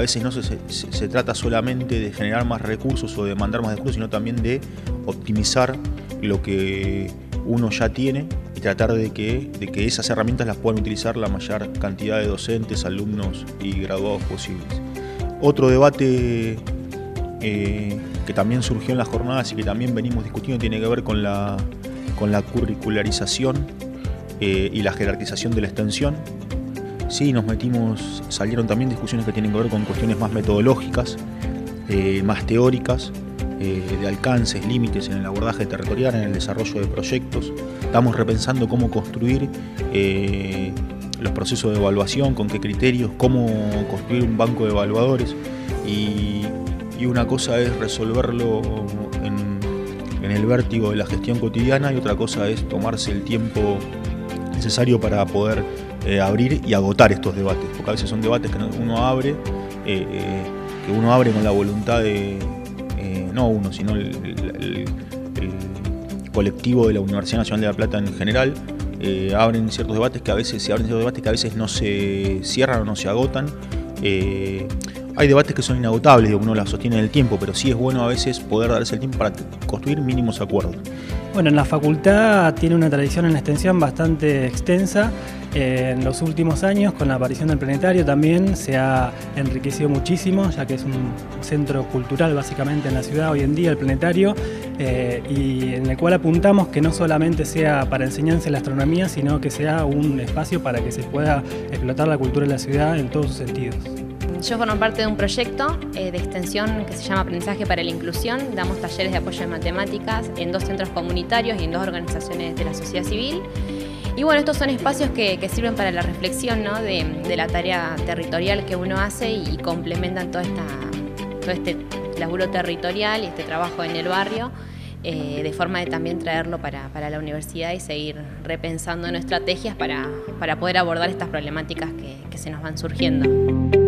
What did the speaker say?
veces no se, trata solamente de generar más recursos o de mandar más recursos, sino también de optimizar lo que uno ya tiene y tratar de que, de que esas herramientas las puedan utilizar la mayor cantidad de docentes, alumnos y graduados posibles. Otro debate eh, que también surgió en las jornadas y que también venimos discutiendo tiene que ver con la, con la curricularización eh, y la jerarquización de la extensión. Sí, nos metimos, salieron también discusiones que tienen que ver con cuestiones más metodológicas, eh, más teóricas, de alcances, límites en el abordaje territorial, en el desarrollo de proyectos. Estamos repensando cómo construir los procesos de evaluación, con qué criterios, cómo construir un banco de evaluadores y una cosa es resolverlo en, el vértigo de la gestión cotidiana y otra cosa es tomarse el tiempo necesario para poder eh, abrir y agotar estos debates, porque a veces son debates que uno abre, eh, eh, que uno abre con la voluntad de, no uno, sino el, colectivo de la Universidad Nacional de La Plata en general, abren ciertos debates que a veces se abren ciertos debates que a veces no se cierran o no se agotan. Hay debates que son inagotables, y uno las sostiene en el tiempo, pero sí es bueno a veces poder darse el tiempo para construir mínimos acuerdos. Bueno, en la facultad tiene una tradición en la extensión bastante extensa. En los últimos años, con la aparición del planetario, también se ha enriquecido muchísimo, ya que es un centro cultural básicamente en la ciudad hoy en día, el planetario, eh, y en el cual apuntamos que no solamente sea para enseñanza en la astronomía, sino que sea un espacio para que se pueda explotar la cultura de la ciudad en todos sus sentidos. Yo formo parte de un proyecto eh, de extensión que se llama Aprendizaje para la Inclusión. Damos talleres de apoyo en matemáticas en dos centros comunitarios y en dos organizaciones de la sociedad civil. Y bueno, estos son espacios que, sirven para la reflexión de, la tarea territorial que uno hace y complementan toda esta, todo este laburo territorial y este trabajo en el barrio. Eh, de forma de también traerlo para, la universidad y seguir repensando en estrategias para, poder abordar estas problemáticas que se nos van surgiendo.